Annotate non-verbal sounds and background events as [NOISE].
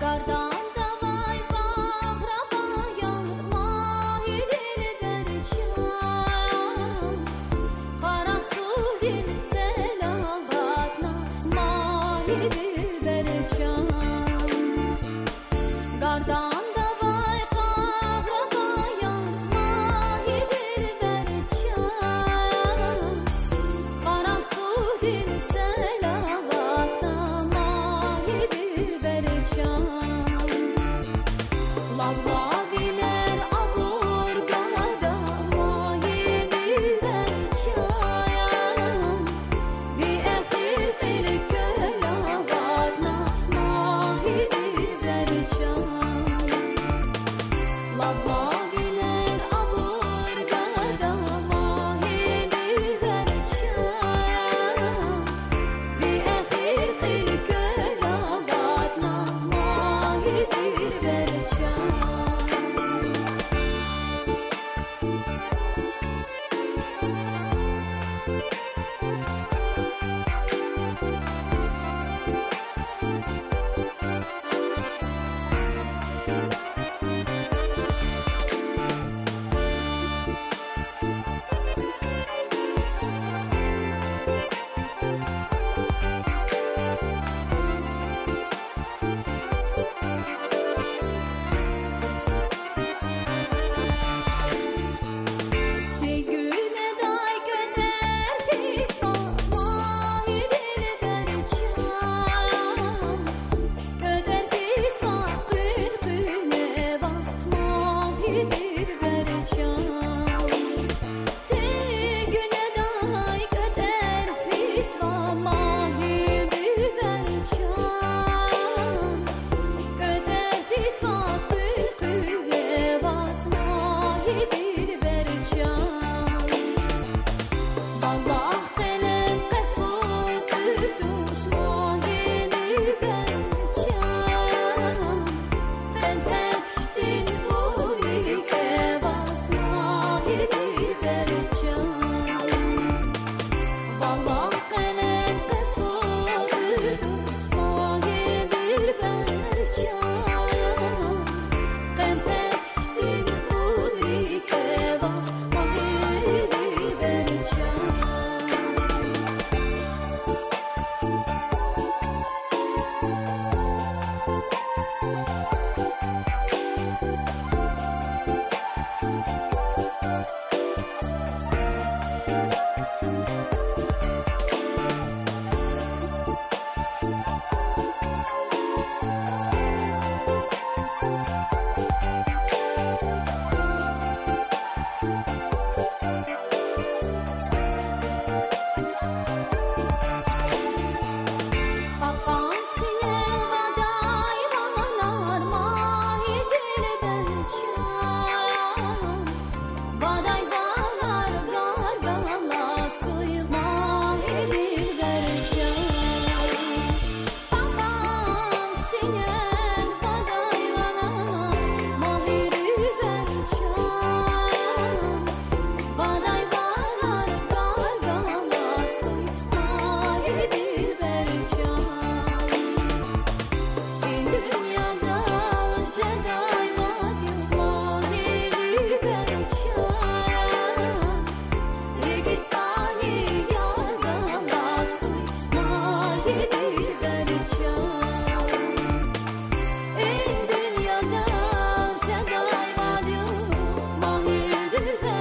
高大。Música Hallelujah. [LAUGHS]